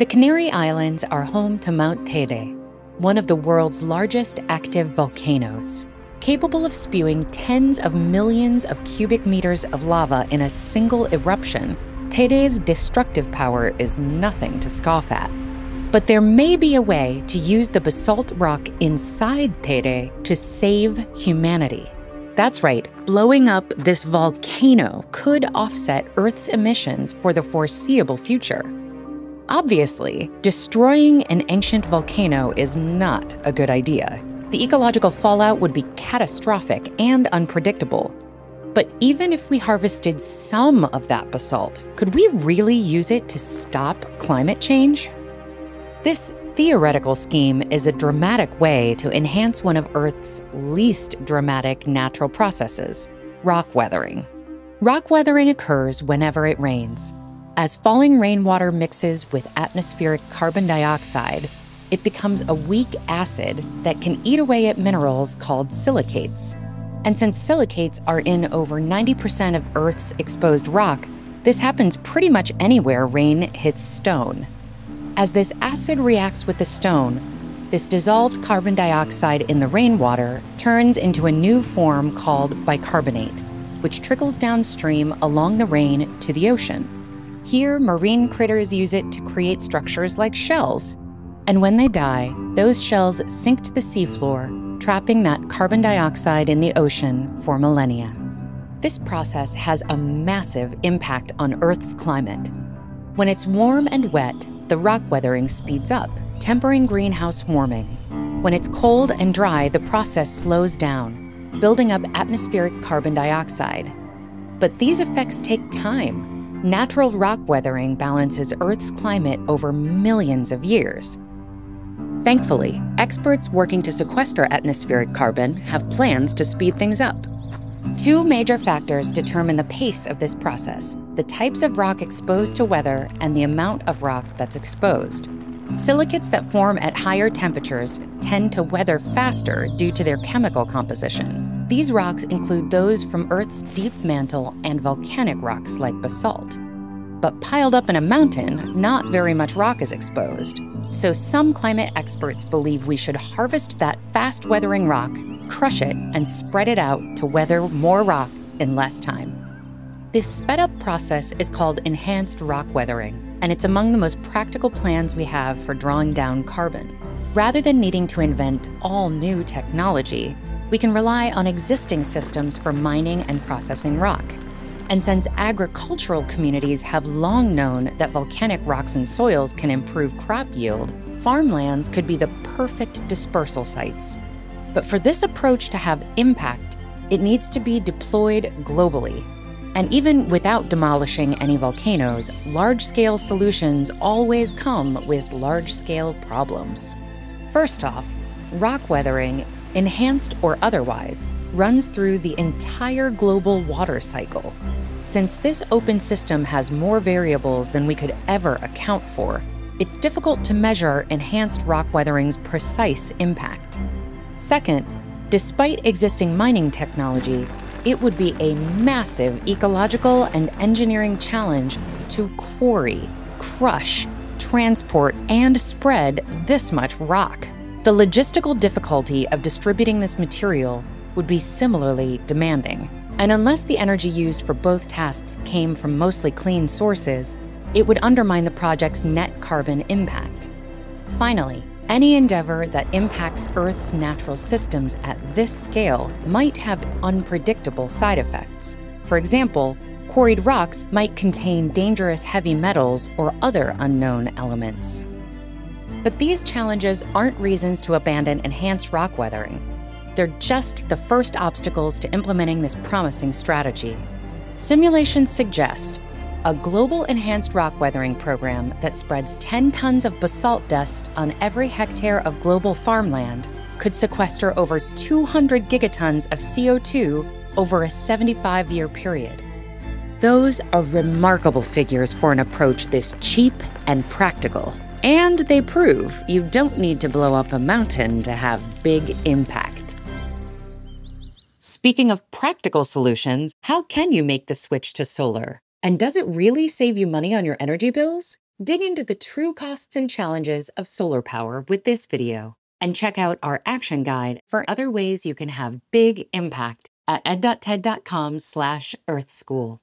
The Canary Islands are home to Mount Teide, one of the world's largest active volcanoes. Capable of spewing tens of millions of cubic meters of lava in a single eruption, Teide's destructive power is nothing to scoff at. But there may be a way to use the basalt rock inside Teide to save humanity. That's right, blowing up this volcano could offset Earth's emissions for the foreseeable future. Obviously, destroying an ancient volcano is not a good idea. The ecological fallout would be catastrophic and unpredictable. But even if we harvested some of that basalt, could we really use it to stop climate change? This theoretical scheme is a dramatic way to enhance one of Earth's least dramatic natural processes rock weathering. Rock weathering occurs whenever it rains. As falling rainwater mixes with atmospheric carbon dioxide, it becomes a weak acid that can eat away at minerals called silicates. And since silicates are in over 90% of Earth's exposed rock, this happens pretty much anywhere rain hits stone. As this acid reacts with the stone, this dissolved carbon dioxide in the rainwater turns into a new form called bicarbonate, which trickles downstream along the rain to the ocean. Here, marine critters use it to create structures like shells. And when they die, those shells sink to the seafloor, trapping that carbon dioxide in the ocean for millennia. This process has a massive impact on Earth's climate. When it's warm and wet, the rock weathering speeds up, tempering greenhouse warming. When it's cold and dry, the process slows down, building up atmospheric carbon dioxide. But these effects take time. Natural rock weathering balances Earth's climate over millions of years. Thankfully, experts working to sequester atmospheric carbon have plans to speed things up. Two major factors determine the pace of this process the types of rock exposed to weather and the amount of rock that's exposed. Silicates that form at higher temperatures tend to weather faster due to their chemical composition. These rocks include those from Earth's deep mantle and volcanic rocks like basalt. But piled up in a mountain, not very much rock is exposed. So some climate experts believe we should harvest that fast weathering rock, crush it, and spread it out to weather more rock in less time. This sped up process is called enhanced rock weathering, and it's among the most practical plans we have for drawing down carbon. Rather than needing to invent all new technology, we can rely on existing systems for mining and processing rock. And since agricultural communities have long known that volcanic rocks and soils can improve crop yield, farmlands could be the perfect dispersal sites. But for this approach to have impact, it needs to be deployed globally and even without demolishing any volcanoes, large scale solutions always come with large scale problems. First off, rock weathering, enhanced or otherwise, runs through the entire global water cycle. Since this open system has more variables than we could ever account for, it's difficult to measure enhanced rock weathering's precise impact. Second, despite existing mining technology, it would be a massive ecological and engineering challenge to quarry, crush, transport, and spread this much rock. The logistical difficulty of distributing this material would be similarly demanding. And unless the energy used for both tasks came from mostly clean sources, it would undermine the project's net carbon impact. Finally, any endeavor that impacts Earth's natural systems at this scale might have unpredictable side effects. For example, quarried rocks might contain dangerous heavy metals or other unknown elements. But these challenges aren't reasons to abandon enhanced rock weathering. They're just the first obstacles to implementing this promising strategy. Simulations suggest a global enhanced rock weathering program that spreads 10 tons of basalt dust on every hectare of global farmland could sequester over 200 gigatons of CO2 over a 75 year period. Those are remarkable figures for an approach this cheap and practical. And they prove you don't need to blow up a mountain to have big impact. Speaking of practical solutions, how can you make the switch to solar? And does it really save you money on your energy bills? Dig into the true costs and challenges of solar power with this video, and check out our action guide for other ways you can have big impact at ed.ted.com slash earthschool.